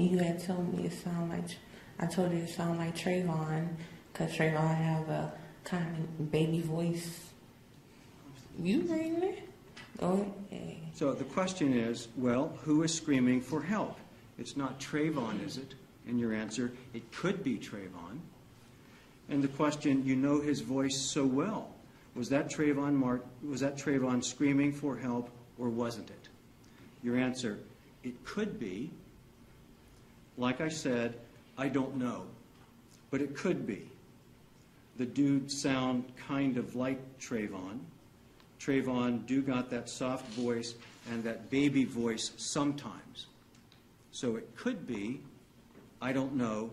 and you had told me it sounded like I told you it sounded like Trayvon because Trayvon have a kind of baby voice. You it? Okay. So the question is, well, who is screaming for help? It's not Trayvon, is it? And your answer, it could be Trayvon. And the question, you know his voice so well. Was that Trayvon Mart, was that Trayvon screaming for help or wasn't it? Your answer, it could be. Like I said, I don't know, but it could be. The dude sound kind of like Trayvon. Trayvon do got that soft voice and that baby voice sometimes. So it could be, I don't know,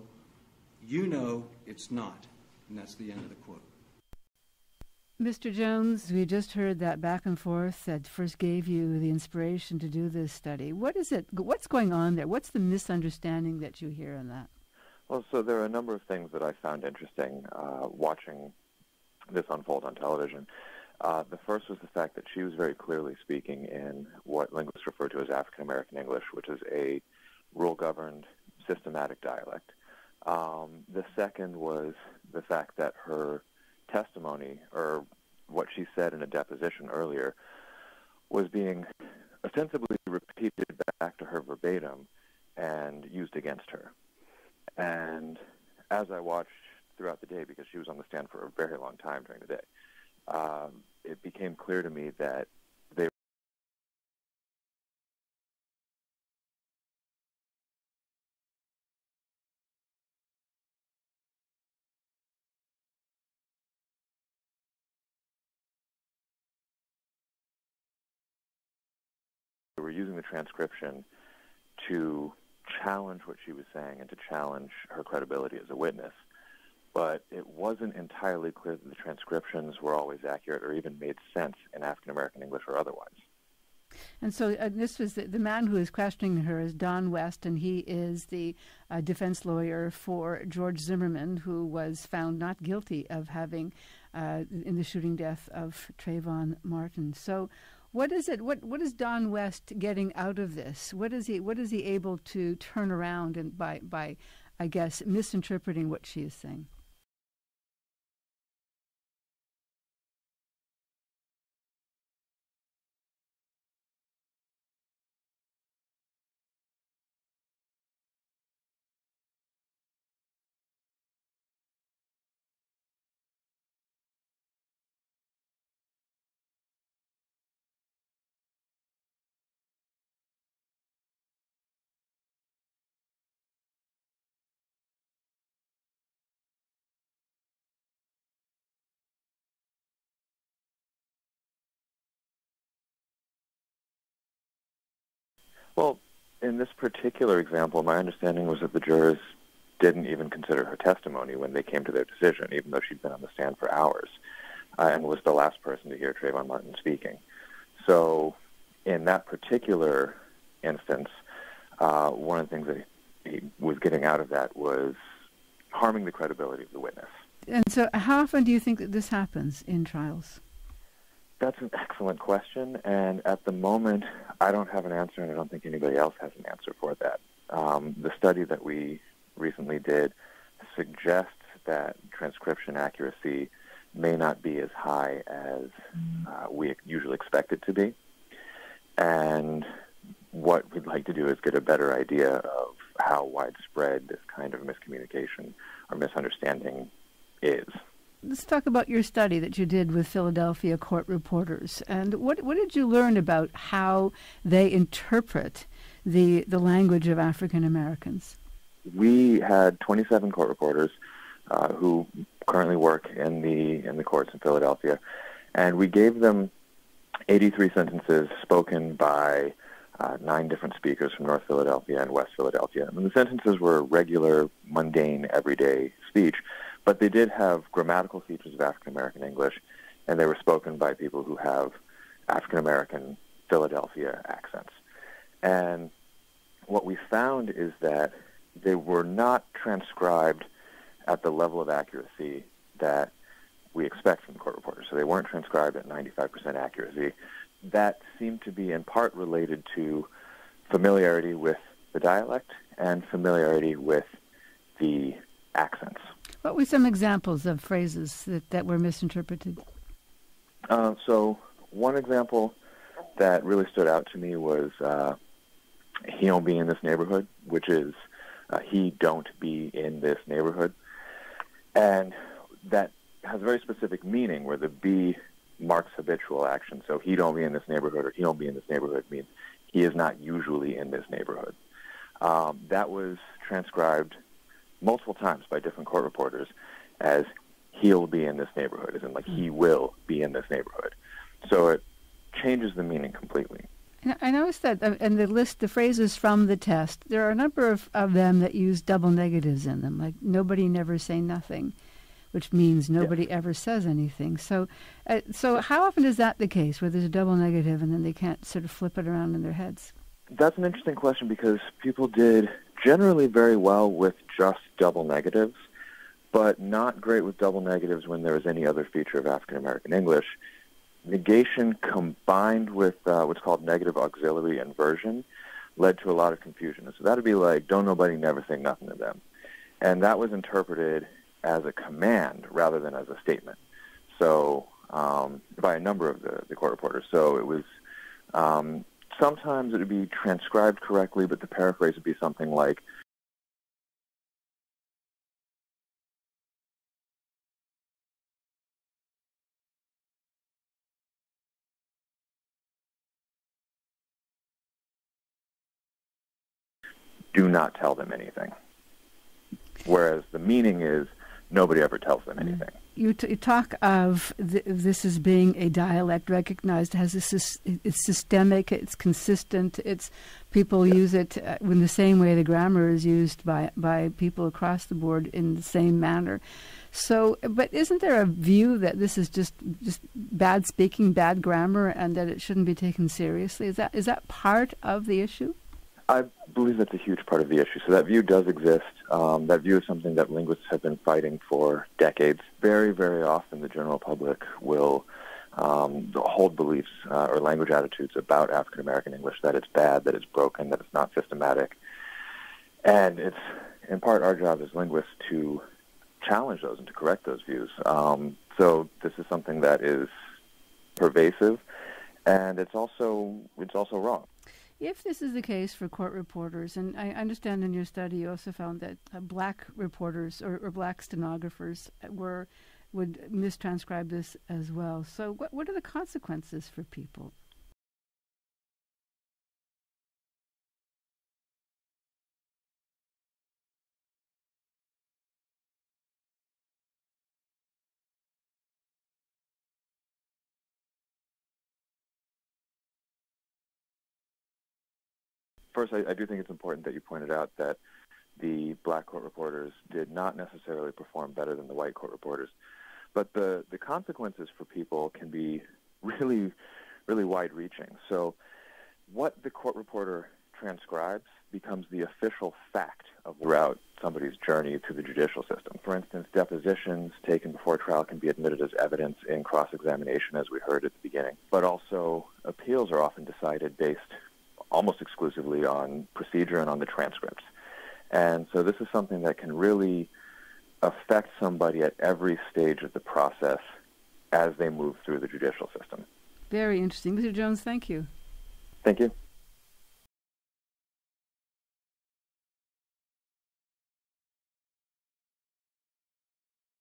you know it's not. And that's the end of the quote. Mr. Jones, we just heard that back and forth that first gave you the inspiration to do this study. What is it? What's going on there? What's the misunderstanding that you hear in that? Well, so there are a number of things that I found interesting uh, watching this unfold on television. Uh, the first was the fact that she was very clearly speaking in what linguists refer to as African American English, which is a rule governed systematic dialect. Um, the second was the fact that her testimony or what she said in a deposition earlier was being ostensibly repeated back to her verbatim and used against her. And as I watched throughout the day, because she was on the stand for a very long time during the day, um, it became clear to me that using the transcription to challenge what she was saying and to challenge her credibility as a witness. But it wasn't entirely clear that the transcriptions were always accurate or even made sense in African American English or otherwise. And so uh, this was the, the, man who is questioning her is Don West, and he is the uh, defense lawyer for George Zimmerman, who was found not guilty of having uh, in the shooting death of Trayvon Martin. So, what is it? What what is Don West getting out of this? What is he? What is he able to turn around and by by, I guess, misinterpreting what she is saying? Well, in this particular example, my understanding was that the jurors didn't even consider her testimony when they came to their decision, even though she'd been on the stand for hours uh, and was the last person to hear Trayvon Martin speaking. So, in that particular instance, uh, one of the things that he was getting out of that was harming the credibility of the witness. And so, how often do you think that this happens in trials? That's an excellent question, and at the moment, I don't have an answer, and I don't think anybody else has an answer for that. Um, the study that we recently did suggests that transcription accuracy may not be as high as mm-hmm. uh, we usually expect it to be. And what we'd like to do is get a better idea of how widespread this kind of miscommunication or misunderstanding is. Let's talk about your study that you did with Philadelphia court reporters. And what, what did you learn about how they interpret the, the language of African Americans? We had 27 court reporters uh, who currently work in the, in the courts in Philadelphia, and we gave them 83 sentences spoken by uh, nine different speakers from North Philadelphia and West Philadelphia. And the sentences were regular, mundane, everyday speech. But they did have grammatical features of African American English, and they were spoken by people who have African American Philadelphia accents. And what we found is that they were not transcribed at the level of accuracy that we expect from court reporters. So they weren't transcribed at 95% accuracy. That seemed to be in part related to familiarity with the dialect and familiarity with the accents. What were some examples of phrases that, that were misinterpreted? Uh, so, one example that really stood out to me was uh, he don't be in this neighborhood, which is uh, he don't be in this neighborhood. And that has a very specific meaning where the be marks habitual action. So he don't be in this neighborhood or he don't be in this neighborhood means he is not usually in this neighborhood. Um, that was transcribed multiple times by different court reporters as he'll be in this neighborhood, as in like he will be in this neighborhood. So it changes the meaning completely. I noticed that uh, in the list, the phrases from the test, there are a number of, of them that use double negatives in them, like nobody never say nothing, which means nobody yeah. ever says anything. So, uh, so how often is that the case, where there's a double negative and then they can't sort of flip it around in their heads? That's an interesting question because people did generally very well with just double negatives, but not great with double negatives when there was any other feature of African American English negation combined with uh, what's called negative auxiliary inversion led to a lot of confusion. So that would be like, don't nobody never say nothing to them. And that was interpreted as a command rather than as a statement. So um, by a number of the, the court reporters. So it was um, sometimes it would be transcribed correctly, but the paraphrase would be something like, do not tell them anything. Whereas the meaning is nobody ever tells them mm-hmm. You, t- you talk of th- this as being a dialect recognized as a sy- it's systemic, it's consistent, it's people use it uh, in the same way the grammar is used by by people across the board in the same manner. So, but isn't there a view that this is just just bad speaking, bad grammar, and that it shouldn't be taken seriously? Is that is that part of the issue? I believe that's a huge part of the issue. So that view does exist. Um, that view is something that linguists have been fighting for decades. Very, very often the general public will um, hold beliefs uh, or language attitudes about African American English that it's bad, that it's broken, that it's not systematic. And it's in part our job as linguists to challenge those and to correct those views. Um, so this is something that is pervasive, and it's also it's also wrong. If this is the case for court reporters, and I understand in your study you also found that uh, black reporters or, or, black stenographers were would mistranscribe this as well. So, what what are the consequences for people? First, I, I do think it's important that you pointed out that the black court reporters did not necessarily perform better than the white court reporters. But the, the consequences for people can be really, really wide reaching. So what the court reporter transcribes becomes the official fact of throughout somebody's journey through the judicial system. For instance, depositions taken before trial can be admitted as evidence in cross-examination, as we heard at the beginning. But also, appeals are often decided based almost exclusively on procedure and on the transcripts. And so this is something that can really affect somebody at every stage of the process as they move through the judicial system. Very interesting. Mr. Jones, thank you. Thank you.